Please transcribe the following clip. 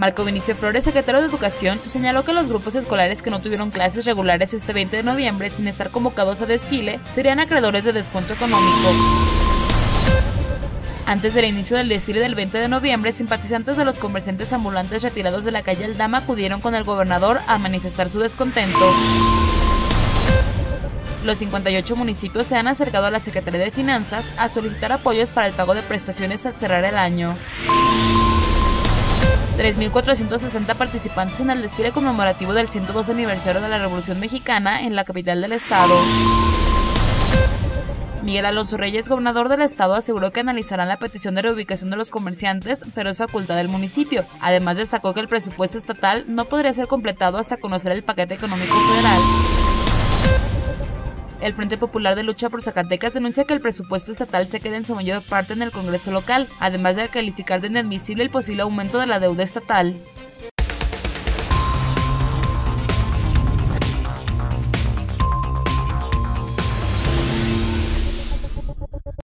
Marco Vinicio Flores, secretario de Educación, señaló que los grupos escolares que no tuvieron clases regulares este 20 de noviembre sin estar convocados a desfile serían acreedores de descuento económico. Antes del inicio del desfile del 20 de noviembre, simpatizantes de los comerciantes ambulantes retirados de la calle Aldama acudieron con el gobernador a manifestar su descontento. Los 58 municipios se han acercado a la Secretaría de Finanzas a solicitar apoyos para el pago de prestaciones al cerrar el año. 3.460 participantes en el desfile conmemorativo del 102 aniversario de la Revolución Mexicana en la capital del estado. Miguel Alonso Reyes, gobernador del estado, aseguró que analizarán la petición de reubicación de los comerciantes, pero es facultad del municipio. Además, destacó que el presupuesto estatal no podría ser completado hasta conocer el paquete económico federal. El Frente Popular de Lucha por Zacatecas denuncia que el presupuesto estatal se queda en su mayor parte en el Congreso local, además de calificar de inadmisible el posible aumento de la deuda estatal.